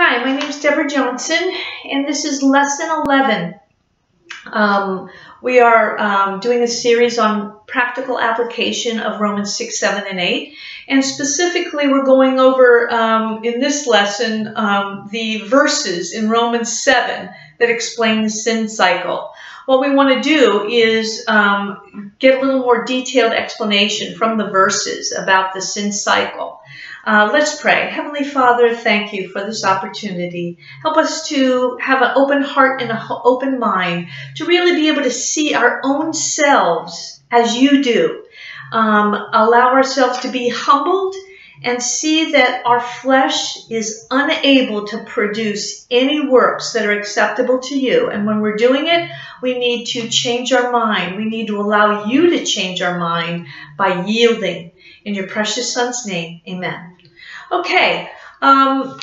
Hi, my name is Deborah Johnson, and this is Lesson 11. Um, we are um, doing a series on practical application of Romans 6, 7, and 8. And specifically, we're going over um, in this lesson um, the verses in Romans 7 that explain the sin cycle. What we want to do is um, get a little more detailed explanation from the verses about the sin cycle. Uh, let's pray. Heavenly Father, thank you for this opportunity. Help us to have an open heart and an open mind to really be able to see our own selves as you do. Um, allow ourselves to be humbled and see that our flesh is unable to produce any works that are acceptable to you. And when we're doing it, we need to change our mind. We need to allow you to change our mind by yielding. In your precious Son's name, amen. Okay, um,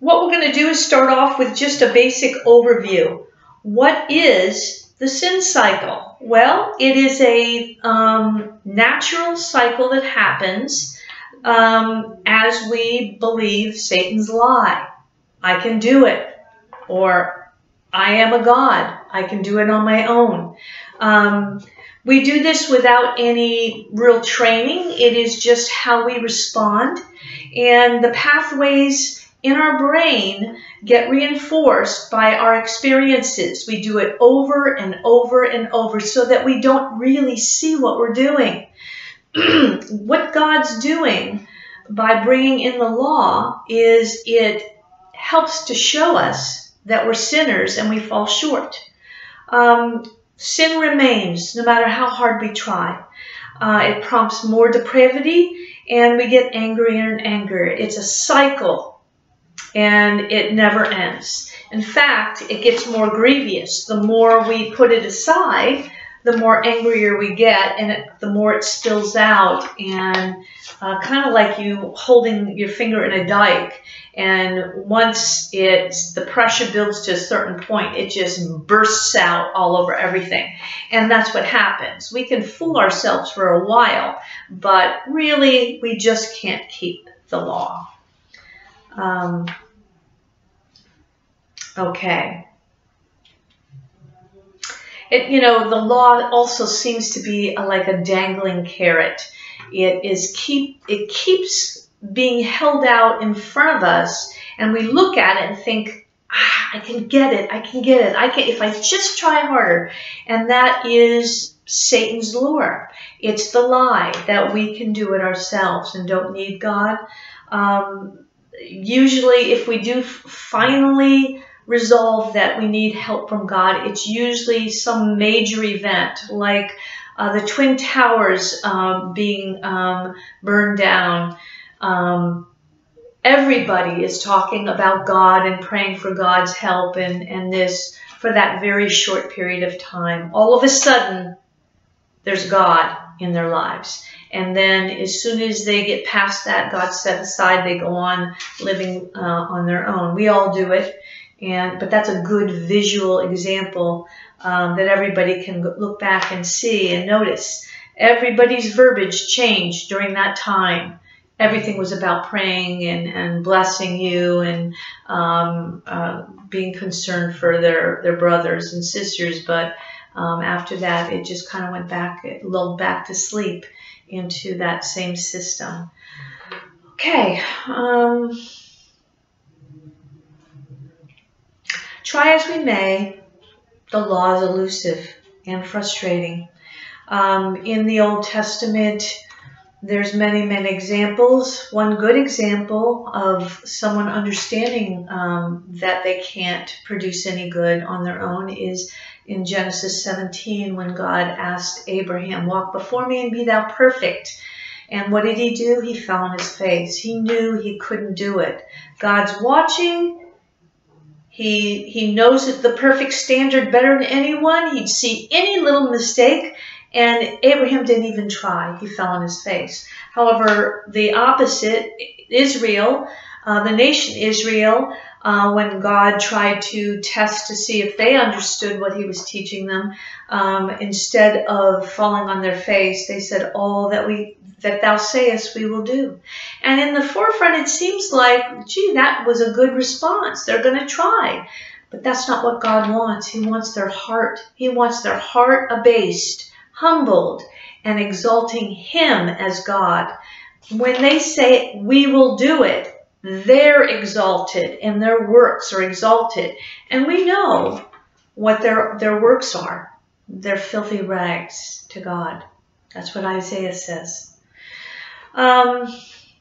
what we're going to do is start off with just a basic overview. What is the sin cycle? Well, it is a um, natural cycle that happens um, as we believe Satan's lie. I can do it. Or I am a God. I can do it on my own. Um, we do this without any real training. It is just how we respond. And the pathways in our brain get reinforced by our experiences. We do it over and over and over so that we don't really see what we're doing. what God's doing by bringing in the law is it helps to show us that we're sinners and we fall short. Um, sin remains no matter how hard we try. Uh, it prompts more depravity and we get angrier and angrier. It's a cycle and it never ends. In fact, it gets more grievous. The more we put it aside, the more angrier we get and it, the more it spills out and uh, kind of like you holding your finger in a dike and once it's the pressure builds to a certain point it just bursts out all over everything. And that's what happens. We can fool ourselves for a while but really we just can't keep the law. Um, okay. It, you know, the law also seems to be a, like a dangling carrot. It is keep it keeps being held out in front of us, and we look at it and think, ah, I can get it, I can get it, I can if I just try harder. And that is Satan's lure. It's the lie that we can do it ourselves and don't need God. Um, usually, if we do finally resolve that we need help from God, it's usually some major event like uh, the Twin Towers um, being um, burned down. Um, everybody is talking about God and praying for God's help and, and this for that very short period of time. All of a sudden, there's God in their lives. And then as soon as they get past that, God set aside, they go on living uh, on their own. We all do it and but that's a good visual example um, that everybody can look back and see and notice. Everybody's verbiage changed during that time. Everything was about praying and, and blessing you and um, uh, being concerned for their, their brothers and sisters. But um, after that, it just kind of went back, it lulled back to sleep into that same system. Okay. Um, Try as we may, the law is elusive and frustrating. Um, in the Old Testament, there's many, many examples. One good example of someone understanding um, that they can't produce any good on their own is in Genesis 17 when God asked Abraham, Walk before me and be thou perfect. And what did he do? He fell on his face. He knew he couldn't do it. God's watching. He, he knows the perfect standard better than anyone. He'd see any little mistake, and Abraham didn't even try. He fell on his face. However, the opposite, Israel, uh, the nation Israel, uh, when God tried to test to see if they understood what he was teaching them, um, instead of falling on their face, they said, all that we that thou sayest we will do. And in the forefront, it seems like, gee, that was a good response. They're going to try. But that's not what God wants. He wants their heart. He wants their heart abased, humbled, and exalting Him as God. When they say, we will do it, they're exalted and their works are exalted. And we know what their, their works are. They're filthy rags to God. That's what Isaiah says. Um,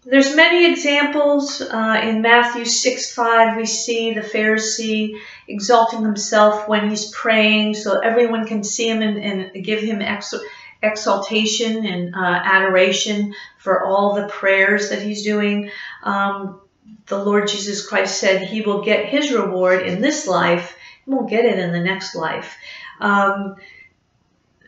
there's many examples uh, in Matthew 6 5. We see the Pharisee exalting himself when he's praying so everyone can see him and, and give him ex- exaltation and uh, adoration for all the prayers that he's doing. Um, the Lord Jesus Christ said he will get his reward in this life, he won't get it in the next life. Um,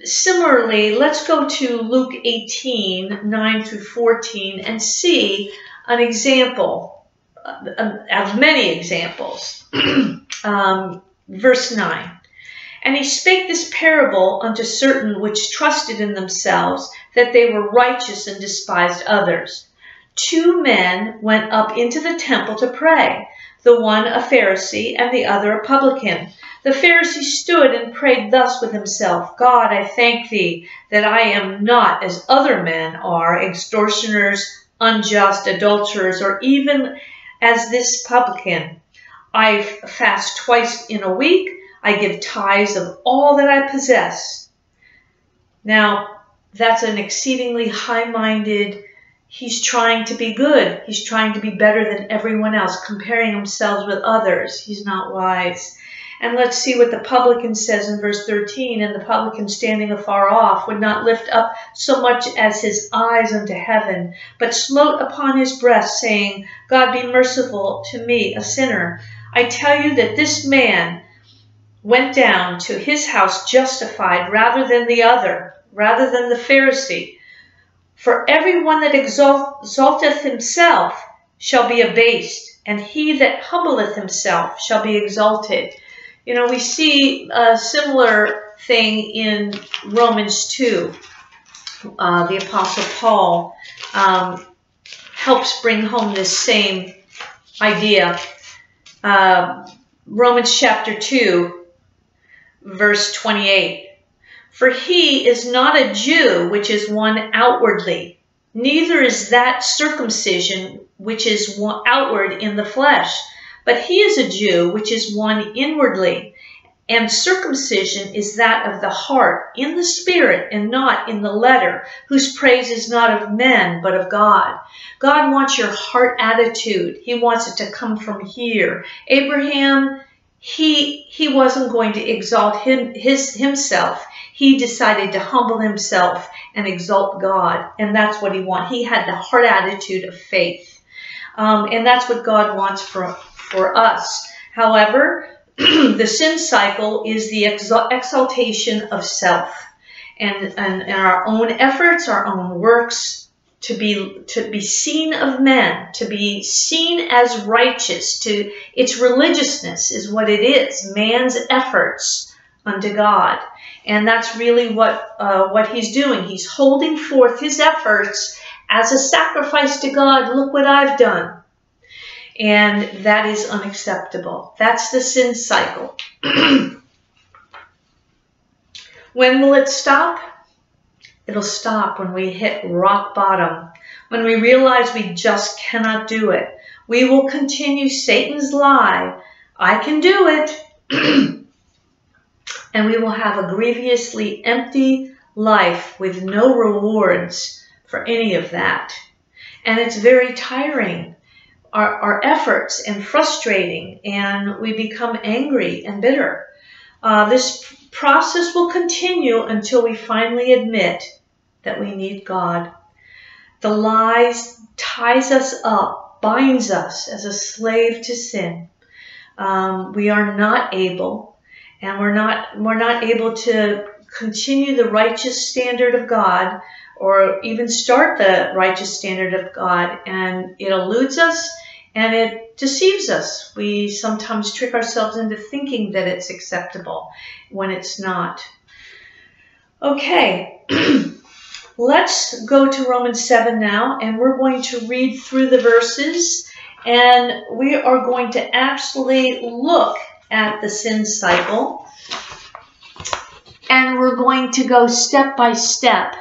similarly, let's go to Luke 18, 9 through 14, and see an example uh, of many examples. um, verse 9. And he spake this parable unto certain which trusted in themselves that they were righteous and despised others. Two men went up into the temple to pray, the one a Pharisee and the other a publican. The Pharisee stood and prayed thus with himself God, I thank thee that I am not as other men are, extortioners, unjust, adulterers, or even as this publican. I fast twice in a week. I give tithes of all that I possess. Now, that's an exceedingly high minded, he's trying to be good. He's trying to be better than everyone else, comparing himself with others. He's not wise. And let's see what the publican says in verse 13. And the publican standing afar off would not lift up so much as his eyes unto heaven, but smote upon his breast, saying, God be merciful to me, a sinner. I tell you that this man went down to his house justified rather than the other, rather than the Pharisee. For every one that exalteth himself shall be abased, and he that humbleth himself shall be exalted. You know, we see a similar thing in Romans 2. Uh, the Apostle Paul um, helps bring home this same idea. Uh, Romans chapter 2, verse 28. For he is not a Jew, which is one outwardly, neither is that circumcision, which is outward in the flesh but he is a Jew, which is one inwardly. And circumcision is that of the heart, in the spirit, and not in the letter, whose praise is not of men, but of God. God wants your heart attitude. He wants it to come from here. Abraham, he he wasn't going to exalt him, his himself. He decided to humble himself and exalt God, and that's what he wanted. He had the heart attitude of faith, um, and that's what God wants for for us. However, the sin cycle is the exaltation of self and, and, and our own efforts, our own works, to be to be seen of men, to be seen as righteous, to its religiousness is what it is, man's efforts unto God. And that's really what uh, what he's doing. He's holding forth his efforts as a sacrifice to God. Look what I've done. And that is unacceptable. That's the sin cycle. when will it stop? It'll stop when we hit rock bottom, when we realize we just cannot do it. We will continue Satan's lie, I can do it, and we will have a grievously empty life with no rewards for any of that. And it's very tiring our, our efforts and frustrating, and we become angry and bitter. Uh, this process will continue until we finally admit that we need God. The lies ties us up, binds us as a slave to sin. Um, we are not able, and we're not we're not able to continue the righteous standard of God or even start the righteous standard of God, and it eludes us and it deceives us. We sometimes trick ourselves into thinking that it's acceptable when it's not. Okay, let's go to Romans 7 now, and we're going to read through the verses, and we are going to actually look at the sin cycle, and we're going to go step by step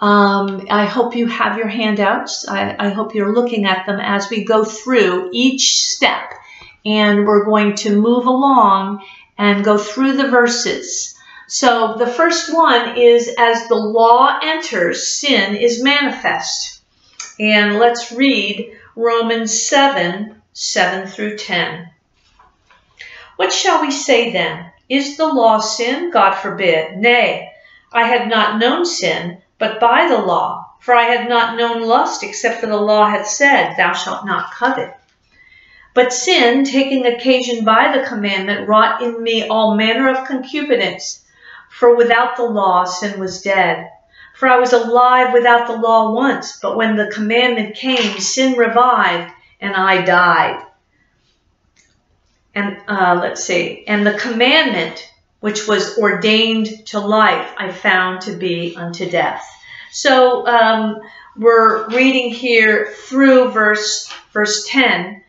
um, I hope you have your handouts. I, I hope you're looking at them as we go through each step. And we're going to move along and go through the verses. So the first one is as the law enters, sin is manifest. And let's read Romans 7 7 through 10. What shall we say then? Is the law sin? God forbid. Nay, I had not known sin but by the law. For I had not known lust except that the law had said, Thou shalt not covet. But sin, taking occasion by the commandment, wrought in me all manner of concupiscence. For without the law sin was dead. For I was alive without the law once, but when the commandment came, sin revived, and I died. And uh, let's see, and the commandment which was ordained to life, I found to be unto death. So um, we're reading here through verse verse 10,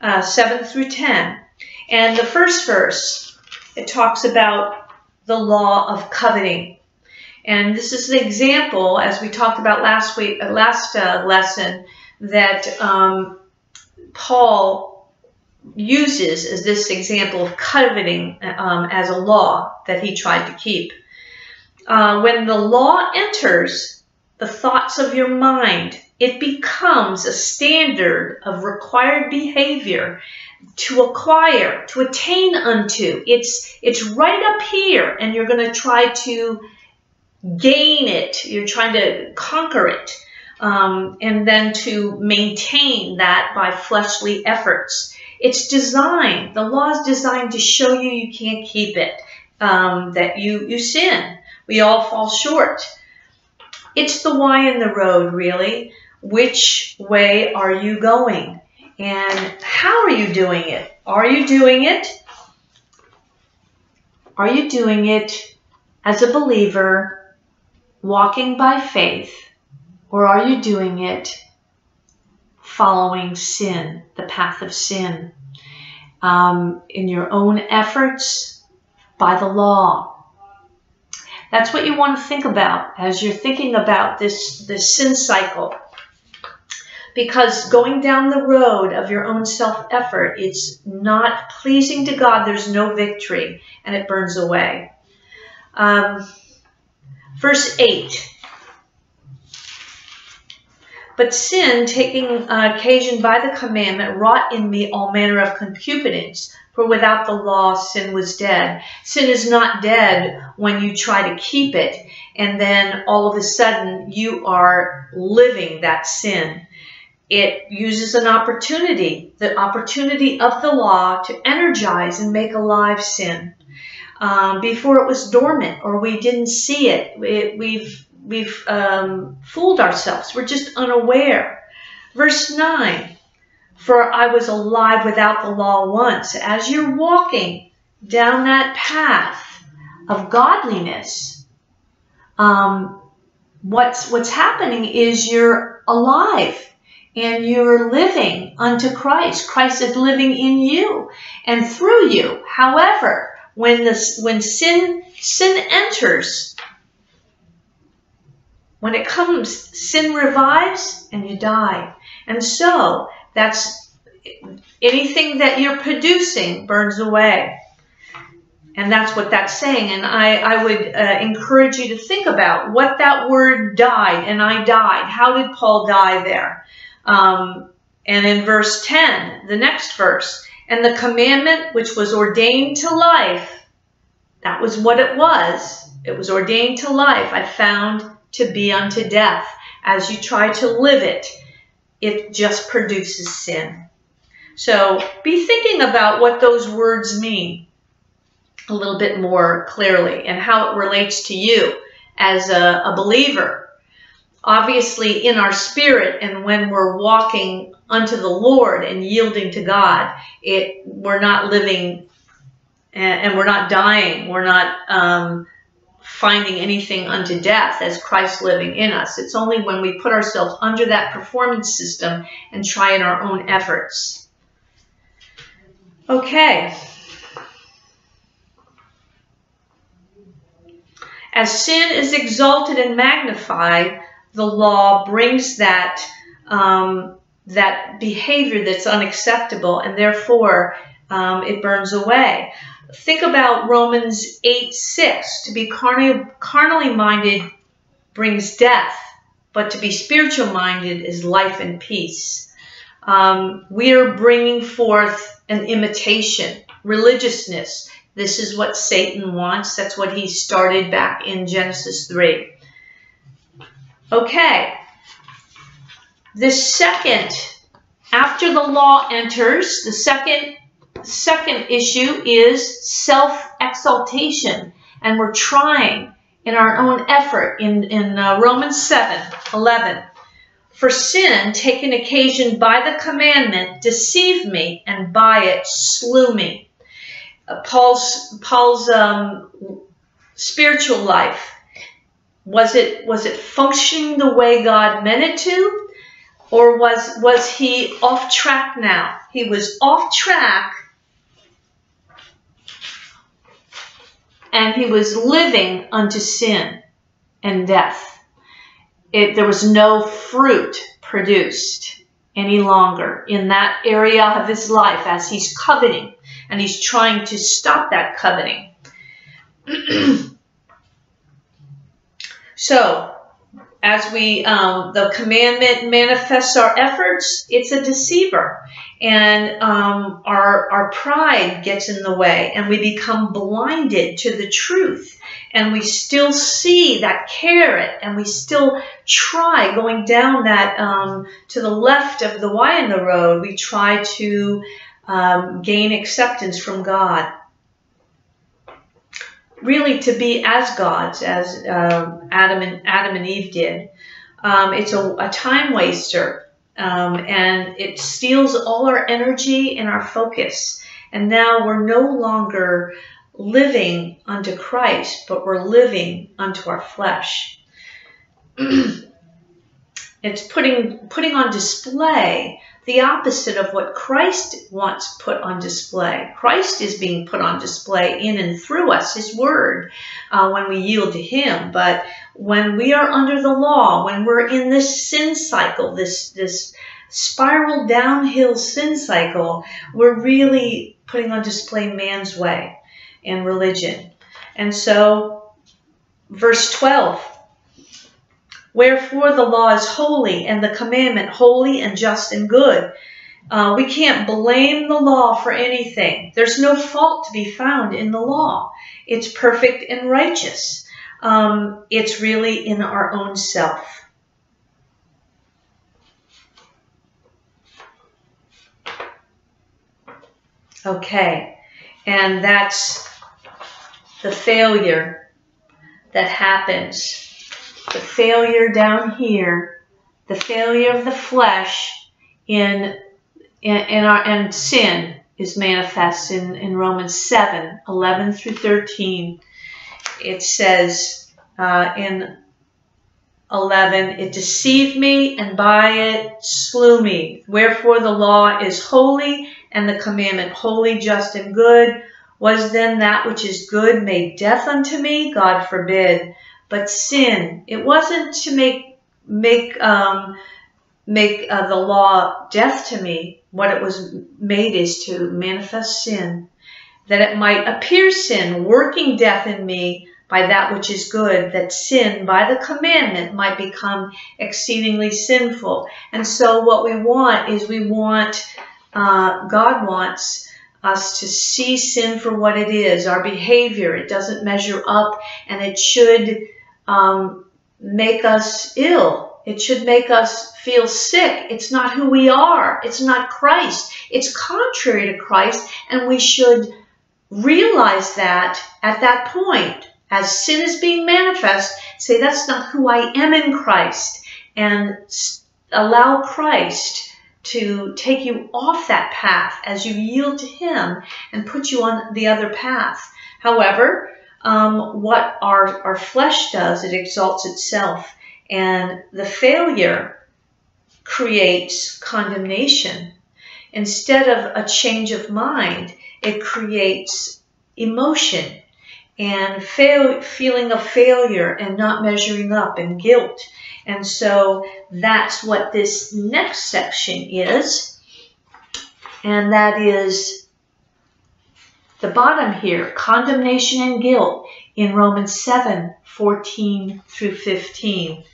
uh, 7 through 10. And the first verse, it talks about the law of coveting. And this is an example, as we talked about last week, uh, last uh, lesson, that um, Paul uses as this example of coveting um, as a law that he tried to keep. Uh, when the law enters the thoughts of your mind, it becomes a standard of required behavior to acquire, to attain unto. It's, it's right up here, and you're going to try to gain it. You're trying to conquer it. Um, and then to maintain that by fleshly efforts. It's designed, the law is designed to show you you can't keep it, um, that you, you sin. We all fall short. It's the Y in the road, really. Which way are you going? And how are you doing it? Are you doing it? Are you doing it as a believer, walking by faith, or are you doing it following sin, the path of sin, um, in your own efforts by the law. That's what you want to think about as you're thinking about this, this sin cycle. Because going down the road of your own self effort, it's not pleasing to God, there's no victory, and it burns away. Um, verse 8 but sin, taking uh, occasion by the commandment, wrought in me all manner of concupiscence. For without the law, sin was dead. Sin is not dead when you try to keep it, and then all of a sudden you are living that sin. It uses an opportunity, the opportunity of the law, to energize and make alive sin. Um, before it was dormant or we didn't see it, it we've we've um, fooled ourselves. We're just unaware. Verse 9, for I was alive without the law once. As you're walking down that path of godliness, um, what's, what's happening is you're alive and you're living unto Christ. Christ is living in you and through you. However, when this, when sin, sin enters, when it comes, sin revives and you die. And so that's anything that you're producing burns away. And that's what that's saying. And I, I would uh, encourage you to think about what that word died, and I died. How did Paul die there? Um, and in verse 10, the next verse, and the commandment which was ordained to life, that was what it was. It was ordained to life. I found to be unto death. As you try to live it, it just produces sin. So be thinking about what those words mean a little bit more clearly and how it relates to you as a, a believer. Obviously, in our spirit and when we're walking unto the Lord and yielding to God, it we're not living and, and we're not dying. We're not um, finding anything unto death as Christ living in us. It's only when we put ourselves under that performance system and try in our own efforts. Okay. As sin is exalted and magnified, the law brings that um, that behavior that's unacceptable, and therefore um, it burns away. Think about Romans 8 6. To be carnally, carnally minded brings death, but to be spiritual minded is life and peace. Um, we are bringing forth an imitation, religiousness. This is what Satan wants. That's what he started back in Genesis 3. Okay. The second, after the law enters, the second second issue is self-exaltation. And we're trying in our own effort in, in uh, Romans 7, 11. For sin, taken occasion by the commandment, deceived me, and by it slew me. Uh, Paul's Paul's um, spiritual life was it was it functioning the way God meant it to, or was was he off track now? He was off track and he was living unto sin and death. It, there was no fruit produced any longer in that area of his life as he's coveting and he's trying to stop that coveting. so, as we, um, the commandment manifests our efforts, it's a deceiver. And um, our, our pride gets in the way and we become blinded to the truth. And we still see that carrot and we still try going down that um, to the left of the Y in the road we try to um, gain acceptance from God really to be as gods as uh, Adam and Adam and Eve did um, it's a, a time waster um, and it steals all our energy and our focus. And now we're no longer living unto Christ, but we're living unto our flesh. it's putting putting on display the opposite of what Christ wants put on display. Christ is being put on display in and through us, His Word, uh, when we yield to Him. But when we are under the law, when we're in this sin cycle, this this spiral downhill sin cycle, we're really putting on display man's way and religion. And so, verse 12. Wherefore the law is holy, and the commandment holy and just and good. Uh, we can't blame the law for anything. There's no fault to be found in the law. It's perfect and righteous. Um, it's really in our own self. Okay, and that's the failure that happens the failure down here, the failure of the flesh in, in, in our, and sin is manifest in, in Romans 7, 11 through 13. It says uh, in 11, it deceived me and by it slew me. Wherefore the law is holy and the commandment holy, just and good. Was then that which is good made death unto me? God forbid but sin. It wasn't to make make um, make uh, the law death to me. What it was made is to manifest sin, that it might appear sin, working death in me by that which is good, that sin by the commandment might become exceedingly sinful. And so what we want is we want, uh, God wants us to see sin for what it is, our behavior. It doesn't measure up and it should um, make us ill. It should make us feel sick. It's not who we are. It's not Christ. It's contrary to Christ, and we should realize that at that point, as sin is being manifest, say, that's not who I am in Christ, and allow Christ to take you off that path as you yield to Him and put you on the other path. However, um, what our, our flesh does, it exalts itself. And the failure creates condemnation. Instead of a change of mind, it creates emotion and fail, feeling of failure and not measuring up and guilt. And so that's what this next section is. And that is the bottom here, condemnation and guilt in Romans 7, 14 through 15.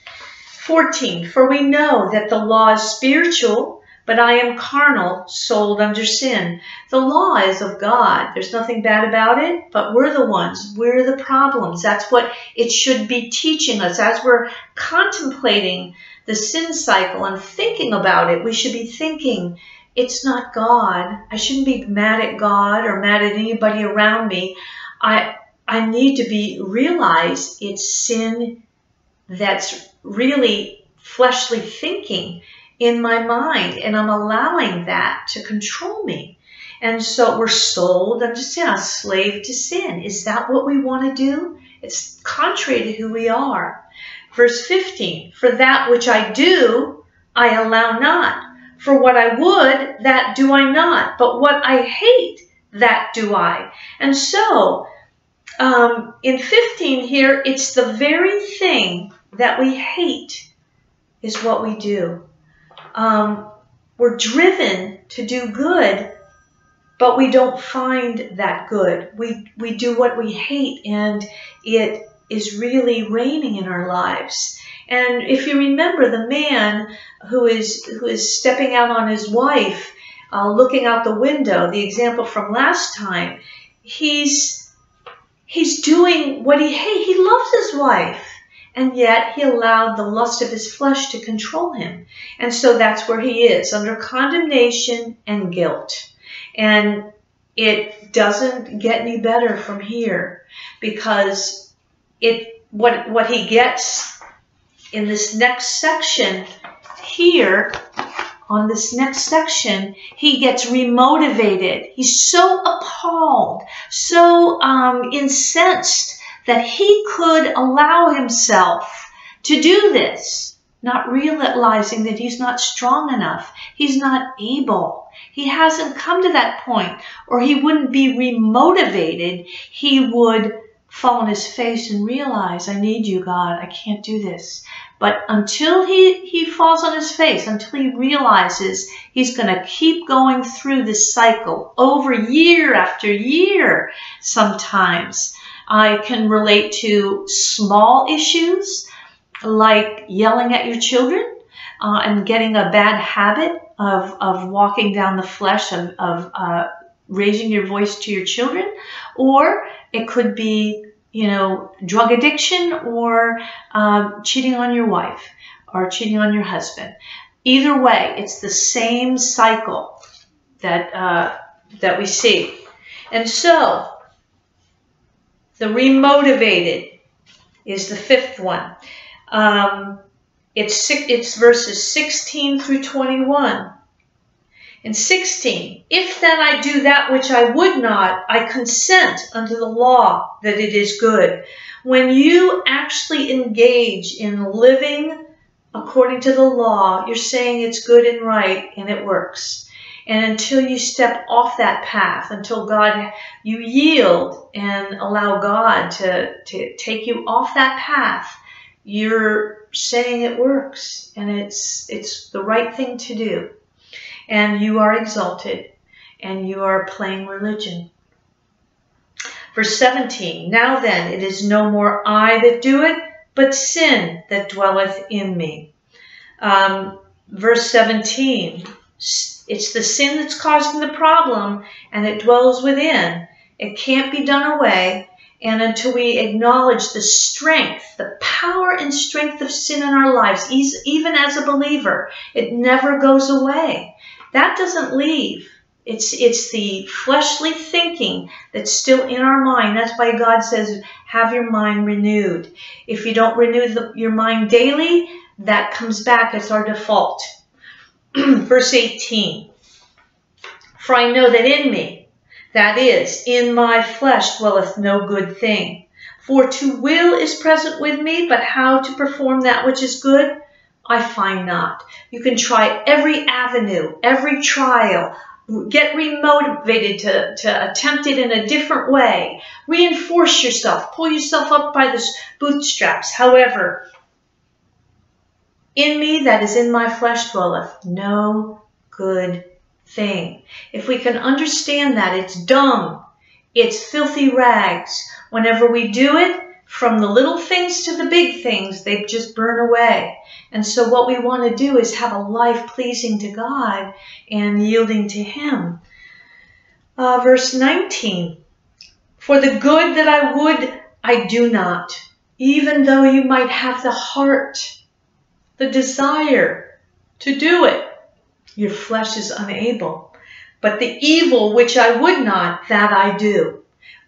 14, for we know that the law is spiritual, but I am carnal, sold under sin. The law is of God. There's nothing bad about it, but we're the ones. We're the problems. That's what it should be teaching us. As we're contemplating the sin cycle and thinking about it, we should be thinking, it's not God. I shouldn't be mad at God or mad at anybody around me. I, I need to be realize it's sin that's really fleshly thinking in my mind and I'm allowing that to control me. And so we're sold under sin, a slave to sin. Is that what we want to do? It's contrary to who we are. Verse 15, for that which I do, I allow not. For what I would, that do I not. But what I hate, that do I. And so, um, in 15 here, it's the very thing that we hate is what we do um, we're driven to do good, but we don't find that good. We, we do what we hate, and it is really reigning in our lives. And if you remember the man who is who is stepping out on his wife, uh, looking out the window, the example from last time, he's he's doing what he hates. He loves his wife and yet he allowed the lust of his flesh to control him. And so that's where he is, under condemnation and guilt. And it doesn't get any better from here because it what what he gets in this next section here on this next section, he gets remotivated. He's so appalled, so um, incensed that he could allow himself to do this, not realizing that he's not strong enough. He's not able. He hasn't come to that point, or he wouldn't be remotivated. He would fall on his face and realize, I need you, God. I can't do this. But until he, he falls on his face, until he realizes he's going to keep going through this cycle over year after year sometimes, I can relate to small issues like yelling at your children uh, and getting a bad habit of, of walking down the flesh of, of uh, raising your voice to your children, or it could be, you know, drug addiction or um, cheating on your wife or cheating on your husband. Either way, it's the same cycle that uh, that we see, and so the remotivated is the fifth one. Um, it's, it's verses 16 through 21. In 16, if then I do that which I would not, I consent unto the law that it is good. When you actually engage in living according to the law, you're saying it's good and right and it works. And until you step off that path, until God, you yield and allow God to, to take you off that path, you're saying it works and it's, it's the right thing to do. And you are exalted and you are playing religion. Verse 17, Now then, it is no more I that do it, but sin that dwelleth in me. Um, verse 17, it's the sin that's causing the problem and it dwells within. It can't be done away. And until we acknowledge the strength, the power and strength of sin in our lives, even as a believer, it never goes away. That doesn't leave. It's, it's the fleshly thinking that's still in our mind. That's why God says, have your mind renewed. If you don't renew the, your mind daily, that comes back as our default. verse 18. For I know that in me, that is, in my flesh dwelleth no good thing. For to will is present with me, but how to perform that which is good, I find not. You can try every avenue, every trial, get remotivated to, to attempt it in a different way, reinforce yourself, pull yourself up by the bootstraps. However, in me that is in my flesh dwelleth no good thing. If we can understand that, it's dung, it's filthy rags. Whenever we do it, from the little things to the big things, they just burn away. And so what we want to do is have a life pleasing to God and yielding to Him. Uh, verse 19, For the good that I would, I do not, even though you might have the heart, the desire to do it. Your flesh is unable. But the evil which I would not, that I do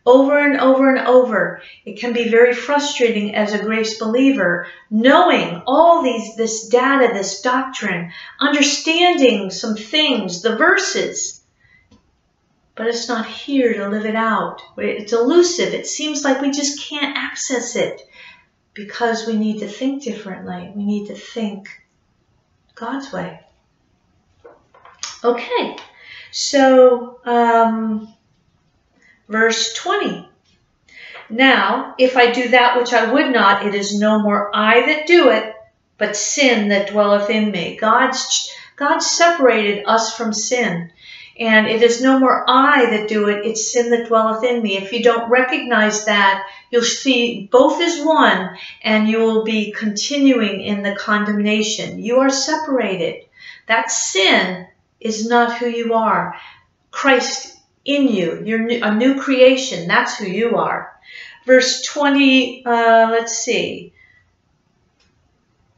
over and over and over. It can be very frustrating as a grace believer, knowing all these, this data, this doctrine, understanding some things, the verses, but it's not here to live it out. It's elusive. It seems like we just can't access it because we need to think differently. We need to think God's way. Okay, so um, Verse 20. Now, if I do that which I would not, it is no more I that do it, but sin that dwelleth in me. God's, God separated us from sin. And it is no more I that do it, it's sin that dwelleth in me. If you don't recognize that, you'll see both as one and you will be continuing in the condemnation. You are separated. That sin is not who you are. Christ in you. You're a new creation. That's who you are. Verse 20, uh, let's see.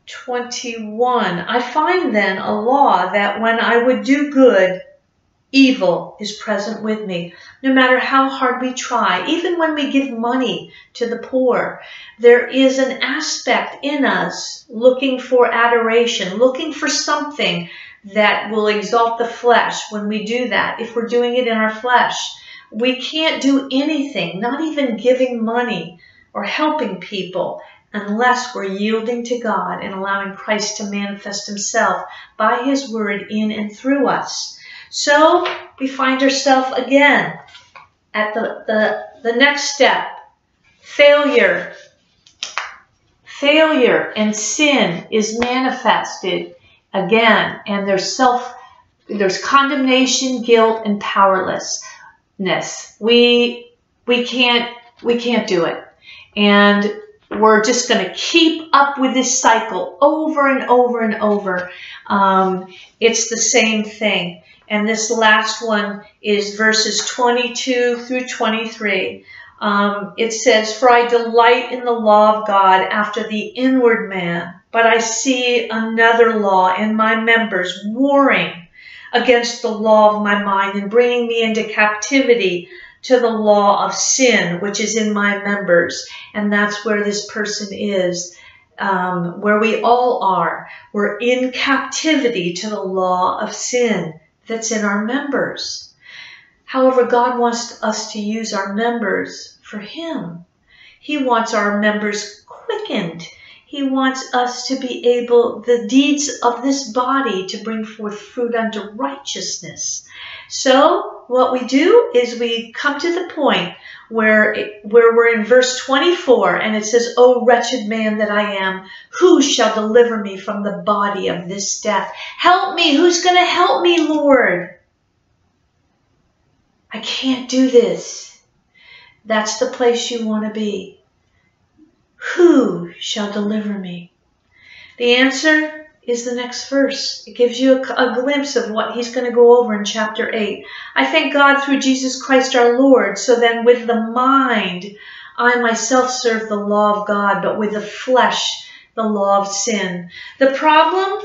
21. I find then a law that when I would do good, evil is present with me. No matter how hard we try, even when we give money to the poor, there is an aspect in us looking for adoration, looking for something that will exalt the flesh when we do that. If we're doing it in our flesh, we can't do anything, not even giving money or helping people, unless we're yielding to God and allowing Christ to manifest himself by his word in and through us. So we find ourselves again at the, the, the next step, failure. Failure and sin is manifested again, and there's self, there's condemnation, guilt, and powerlessness. We we can't we can't do it, and we're just going to keep up with this cycle over and over and over. Um, it's the same thing. And this last one is verses 22 through 23. Um, it says, For I delight in the law of God after the inward man but I see another law in my members warring against the law of my mind and bringing me into captivity to the law of sin, which is in my members. And that's where this person is, um, where we all are. We're in captivity to the law of sin that's in our members. However, God wants us to use our members for Him. He wants our members quickened. He wants us to be able, the deeds of this body, to bring forth fruit unto righteousness. So what we do is we come to the point where, it, where we're in verse 24 and it says, O wretched man that I am, who shall deliver me from the body of this death? Help me. Who's going to help me, Lord? I can't do this. That's the place you want to be. Who shall deliver me? The answer is the next verse. It gives you a, a glimpse of what he's going to go over in chapter 8. I thank God through Jesus Christ our Lord. So then with the mind, I myself serve the law of God, but with the flesh, the law of sin. The problem,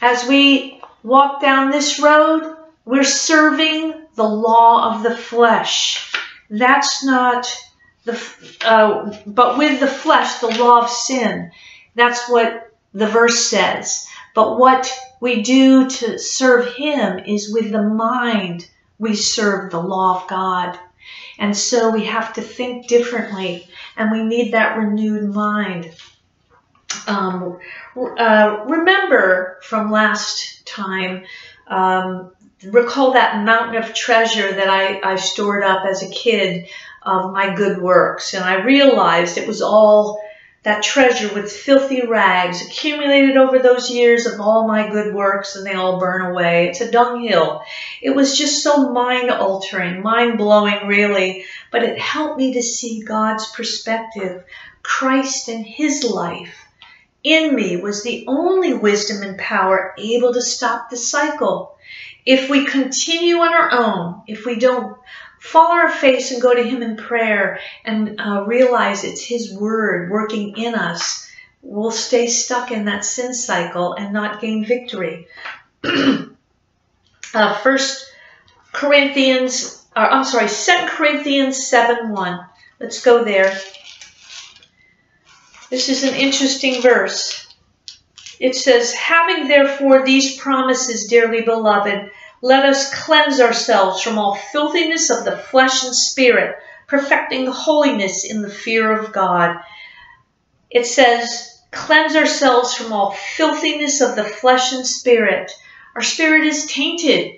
as we walk down this road, we're serving the law of the flesh. That's not the, uh, but with the flesh, the law of sin. That's what the verse says. But what we do to serve Him is with the mind we serve the law of God. And so we have to think differently, and we need that renewed mind. Um, uh, remember from last time, um, recall that mountain of treasure that I, I stored up as a kid of my good works. And I realized it was all that treasure with filthy rags accumulated over those years of all my good works and they all burn away. It's a dunghill. It was just so mind altering, mind blowing, really, but it helped me to see God's perspective, Christ and his life. In me was the only wisdom and power able to stop the cycle. If we continue on our own, if we don't fall on our face and go to Him in prayer and uh, realize it's His Word working in us, we'll stay stuck in that sin cycle and not gain victory. uh, First Corinthians, uh, I'm sorry, Second Corinthians 7 1. Let's go there. This is an interesting verse. It says, Having therefore these promises, dearly beloved, let us cleanse ourselves from all filthiness of the flesh and spirit, perfecting holiness in the fear of God. It says, cleanse ourselves from all filthiness of the flesh and spirit. Our spirit is tainted.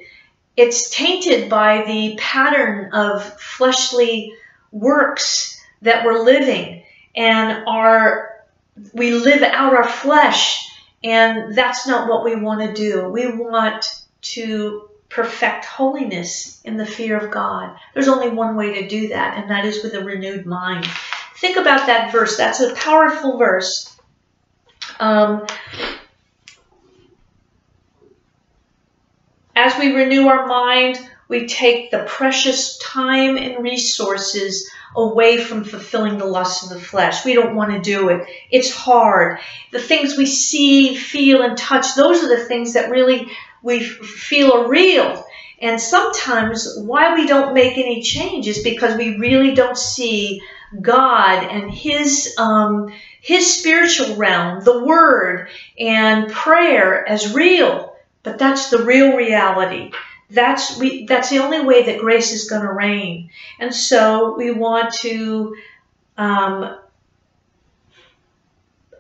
It's tainted by the pattern of fleshly works that we're living and our we live out our flesh and that's not what we want to do. We want to perfect holiness in the fear of God. There's only one way to do that, and that is with a renewed mind. Think about that verse. That's a powerful verse. Um, as we renew our mind, we take the precious time and resources away from fulfilling the lusts of the flesh. We don't want to do it. It's hard. The things we see, feel, and touch, those are the things that really we feel are real. And sometimes why we don't make any change is because we really don't see God and His um, His spiritual realm, the Word and prayer as real. But that's the real reality. That's we. That's the only way that grace is going to reign. And so we want to um,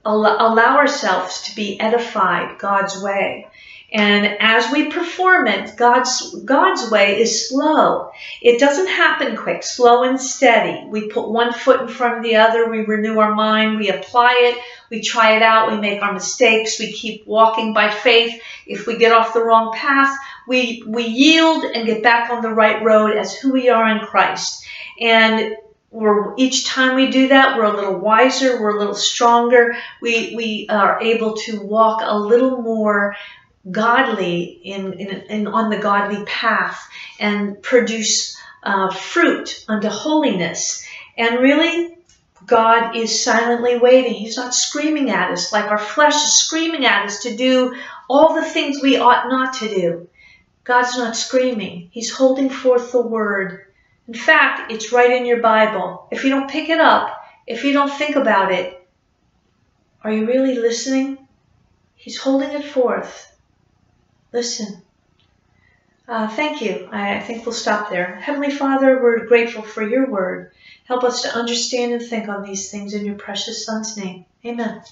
allow ourselves to be edified God's way. And as we perform it, God's, God's way is slow. It doesn't happen quick, slow and steady. We put one foot in front of the other, we renew our mind, we apply it, we try it out, we make our mistakes, we keep walking by faith. If we get off the wrong path, we, we yield and get back on the right road as who we are in Christ. And we're each time we do that, we're a little wiser, we're a little stronger. We we are able to walk a little more godly in, in, in on the godly path and produce uh, fruit unto holiness. And really, God is silently waiting. He's not screaming at us like our flesh is screaming at us to do all the things we ought not to do. God's not screaming. He's holding forth the word. In fact, it's right in your Bible. If you don't pick it up, if you don't think about it, are you really listening? He's holding it forth listen. Uh, thank you. I, I think we'll stop there. Heavenly Father, we're grateful for your word. Help us to understand and think on these things in your precious Son's name. Amen.